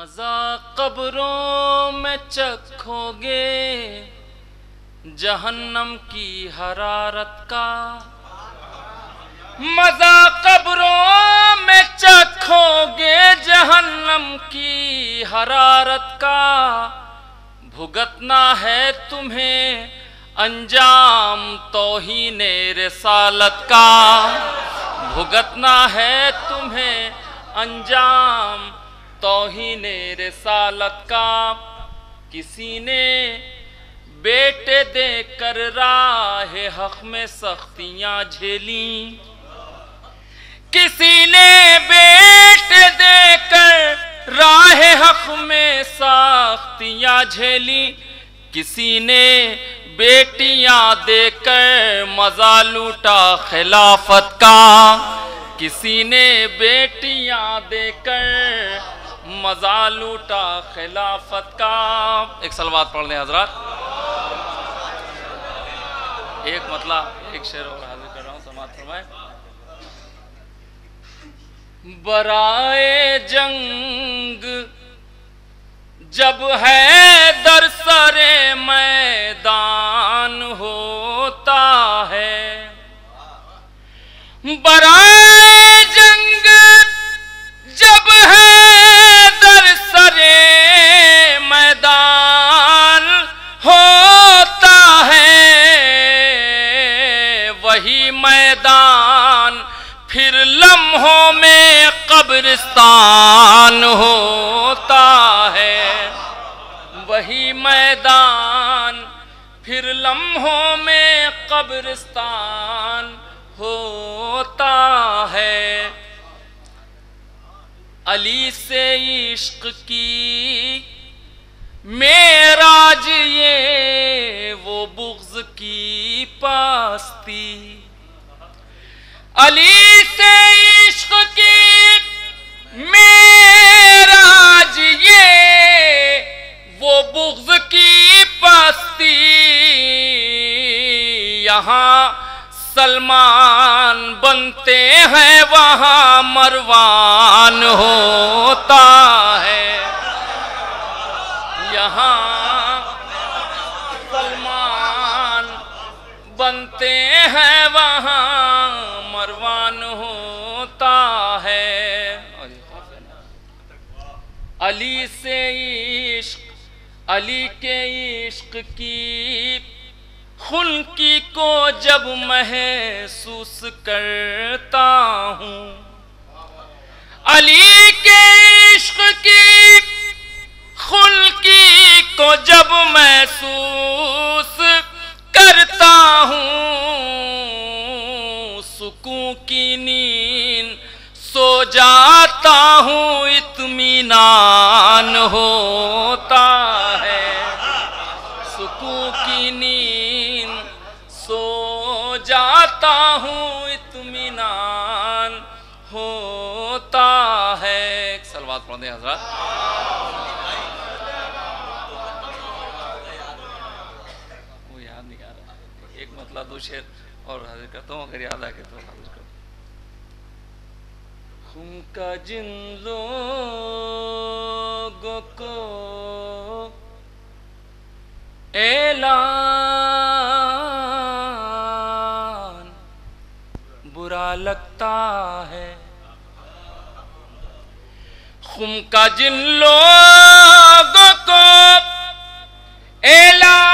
मज़ा कब्रों में चखोगे। जहन्नम की हरारत का मज़ा कब्रों में चखोगे। जहन्नम की हरारत का भुगतना है तुम्हें अंजाम तोहीन रसालत का। भुगतना है तुम्हें अंजाम तोहीन रसालत का किसी ने बेटे देकर राह हक में सख्तियाँ झेली। किसी ने बेटे देकर राह हक में सख्तियाँ झेली। किसी ने बेटियाँ देकर मज़ा लूटा खिलाफत का। किसी ने बेटियाँ देकर मज़ा लूटा खिलाफत का। एक सलवात पढ़ लें हज़रत। एक मतलब एक शेर और हाजिर कर रहा हूँ समाज फरमाए। बराए जंग जब है दर सरे मैदान होता है। बराए कब्रिस्तान होता है। वही मैदान फिर लम्हों में कब्रिस्तान होता है। अली से इश्क की मेराज ये, वो बुग्ज की पास्ती। अली से बनते हैं वहाँ मरवान होता है। यहाँ सलमान बनते हैं वहाँ मरवान होता है। अली से इश्क, अली के इश्क की खुल्की को जब महसूस करता हूँ। अली के इश्क की खुल्की को जब महसूस करता हूँ, सुकून की नींद सो जाता हूँ, इत्मीनान होता हूँ इत्मीनान, होता है। एक सलवात पढ़ दें हज़रत। वो याद नहीं आ रहा। एक मतलब दो शेर और हाजिर करता हूँ, अगर याद आके तो हाजिर कर उनका जिन लोगों को ऐलान लगता है। खुम का जिन लोगों को ऐलान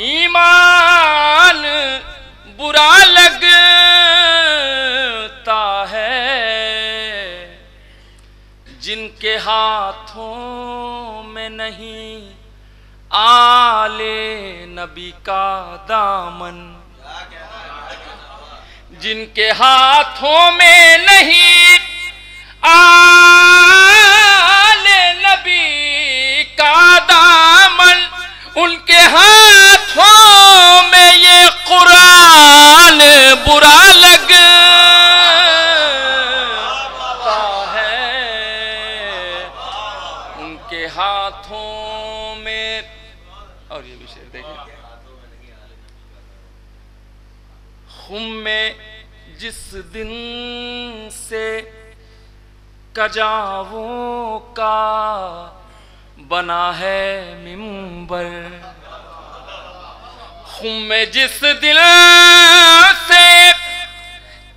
ईमान बुरा लगता है। जिनके हाथों में नहीं आले नबी का दामन, जिनके हाथों में नहीं आले नबी का दामन उनके हाथों में ये कुरान बुरा लगता है। उनके हाथों में और ये विषय शेर देखिए खुम में जिस दिन से कजावों का बना है मिम्बर हूँ मैं जिस दिल से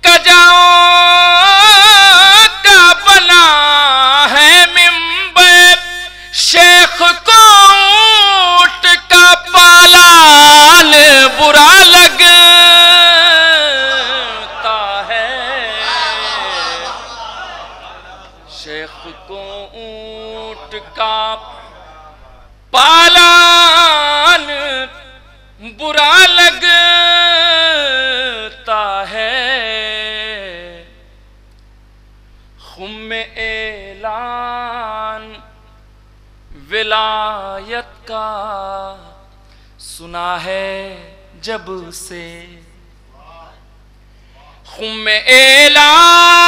कजाओं विलायत का सुना है जब से। खुम एलान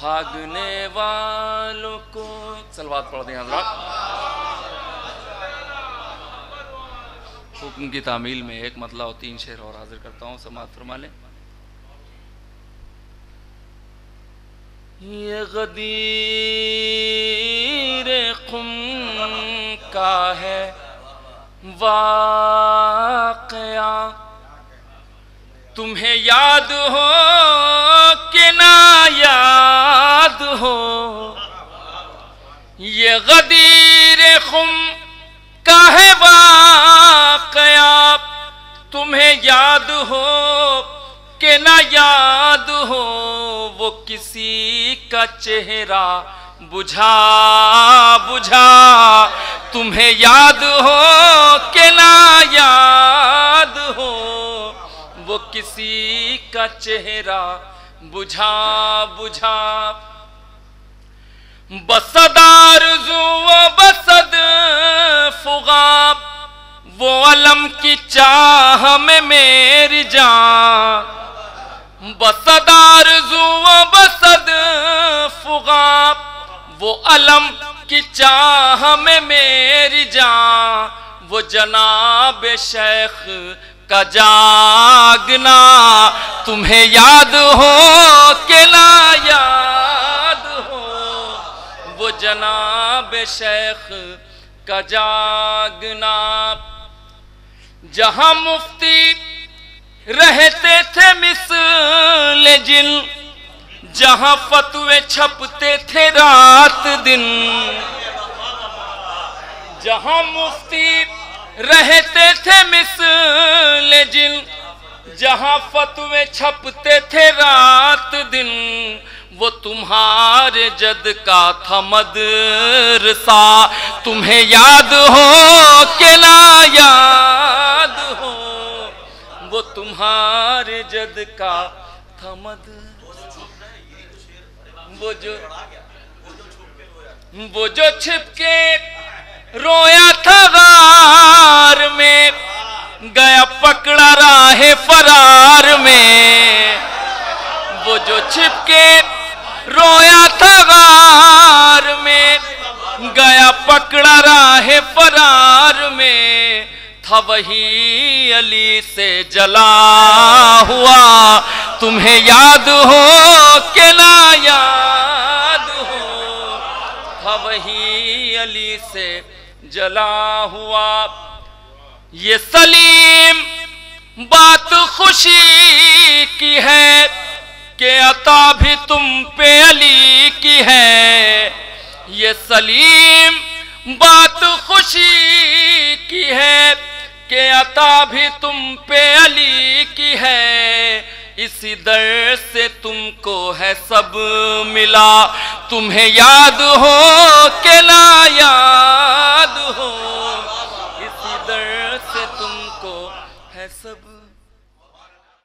भागने वालों को। सलवात पढ़ दें हजरात। हुक्म की तामील में एक मतला और तीन शेर और हाजिर करता हूँ समात फरमा लें। ये गदीर खुम का है वाकया। तुम्हें याद हो कि ना याद हो। ये गदीर खुम का है वाकया तुम्हें याद हो के ना याद हो? वो किसी का चेहरा बुझा बुझा। तुम्हें याद हो कि ना याद हो? वो किसी का चेहरा बुझा बुझा। बसदार बसद फुगाब, वो अलम की चाह में मेरी जान बसदार बसद फुगाब, वो अलम की चाह में मेरी जान वो जनाब शेख का जागना, तुम्हें याद हो के वो जनाब शेख का जागना जहाँ मुफ्ती रहते थे मिसल जिन, जहाँ फतवे छपते थे रात दिन। जहाँ मुफ्ती रहते थे मिसल जिन, जहाँ फतवे छपते थे रात दिन। वो तुम्हारे जद का था मदरसा। तुम्हें याद हो के ना याद हो? वो तुम्हारे जद का था मद वो जो वो जो छिपके रोया था गार में, गया पकड़ा राहे फरार में। वो जो छिपके रोया था गार में। गया पकड़ा राहे फरार में। था वही अली से जला हुआ। तुम्हें याद हो के ना याद हो। था वही अली से जला हुआ। ये सलीम बात खुशी की है। कि अता भी तुम पे अली की है। ये सलीम बात खुशी की है के अता भी तुम पे अली की है। इसी दर से तुमको है सब मिला। तुम्हें याद हो के ना याद हो।